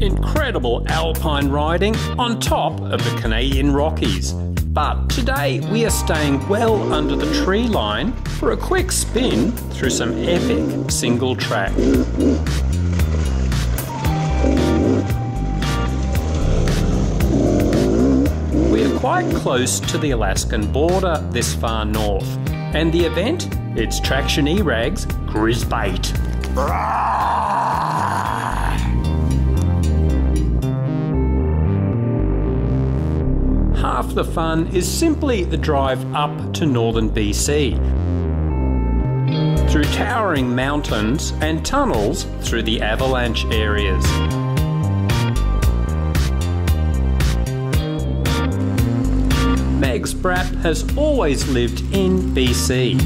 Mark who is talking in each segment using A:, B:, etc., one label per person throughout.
A: Incredible alpine riding on top of the Canadian Rockies. But today we are staying well under the tree line for a quick spin through some epic single track. We are quite close to the Alaskan border this far north, and the event? It's Traction E-Rag's Grizzbait. Half the fun is simply the drive up to northern BC. Through towering mountains and tunnels through the avalanche areas. Megs Spratt has always lived in BC,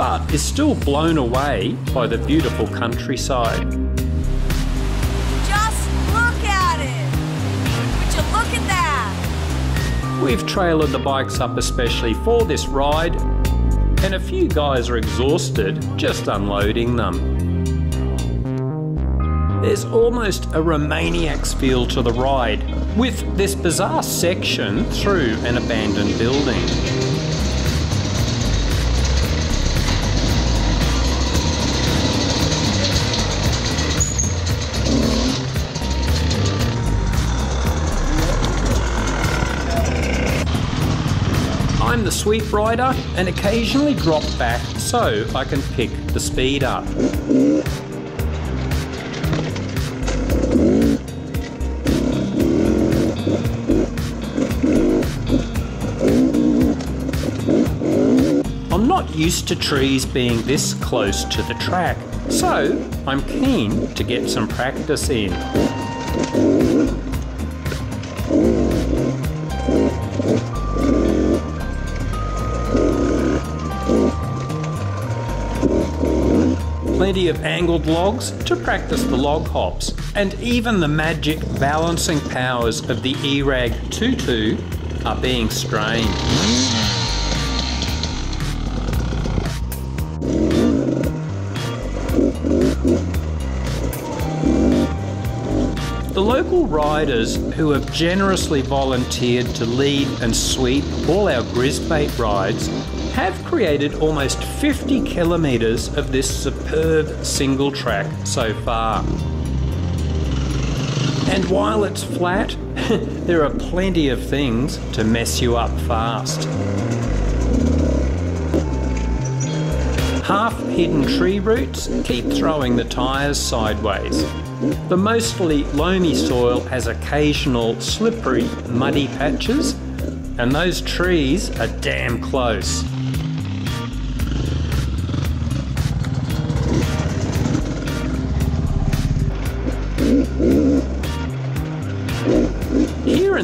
A: but is still blown away by the beautiful countryside.
B: Just look at it! Would you look at that?
A: We've trailered the bikes up especially for this ride, and a few guys are exhausted just unloading them. There's almost a Romaniac's feel to the ride, with this bizarre section through an abandoned building. I'm the sweep rider and occasionally drop back so I can pick the speed up. I'm not used to trees being this close to the track, so I'm keen to get some practice in. Plenty of angled logs to practice the log hops, and even the magic balancing powers of the E-Rag Tutu are being strained. The local riders who have generously volunteered to lead and sweep all our Grizzbait rides have created almost 50 kilometres of this superb single track so far. And while it's flat, there are plenty of things to mess you up fast. Half hidden tree roots keep throwing the tyres sideways. The mostly loamy soil has occasional slippery, muddy patches, and those trees are damn close.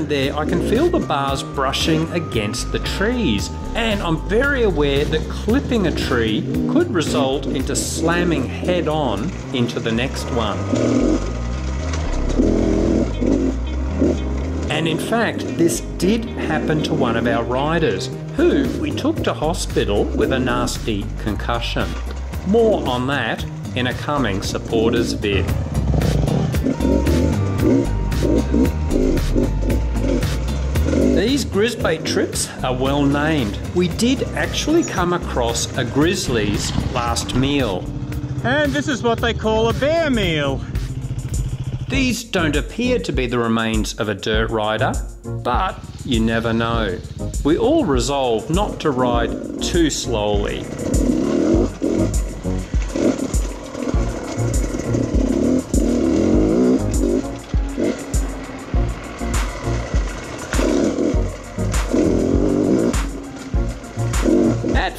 A: Here there, I can feel the bars brushing against the trees, and I'm very aware that clipping a tree could result into slamming head on into the next one. And in fact, this did happen to one of our riders, who we took to hospital with a nasty concussion. More on that in a coming supporters vid. These Grizzbait trips are well named. We did actually come across a Grizzly's last meal.
C: And this is what they call a bear meal.
A: These don't appear to be the remains of a dirt rider, but you never know. We all resolve not to ride too slowly.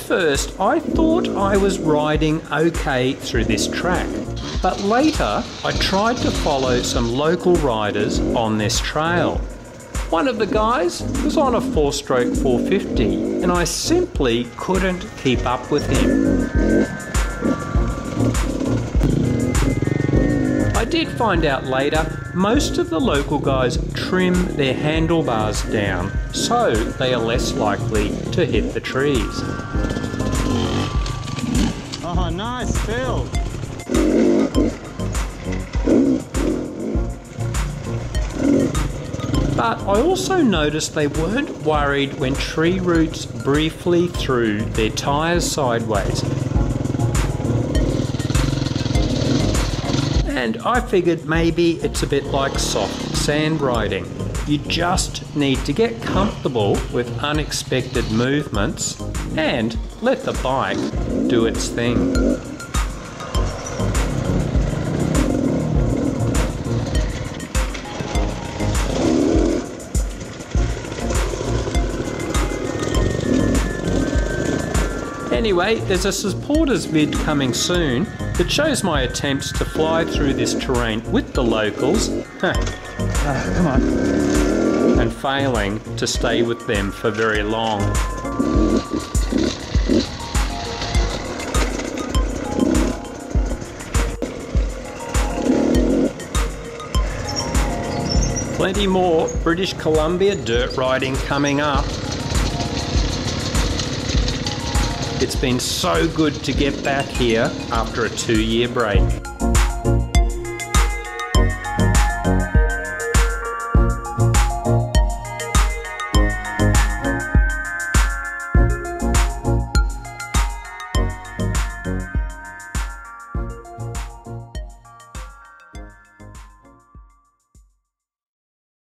A: First, I thought I was riding okay through this track, but later I tried to follow some local riders on this trail. One of the guys was on a four stroke 450, and I simply couldn't keep up with him. I did find out later most of the local guys trim their handlebars down so they are less likely to hit the trees.
C: Oh, nice fill.
A: But I also noticed they weren't worried when tree roots briefly threw their tyres sideways. And I figured maybe it's a bit like soft sand riding. You just need to get comfortable with unexpected movements and let the bike do its thing. Anyway, there's a supporters vid coming soon that shows my attempts to fly through this terrain with the locals
C: Come on.
A: and failing to stay with them for very long. Plenty more British Columbia dirt riding coming up. It's been so good to get back here after a two year break.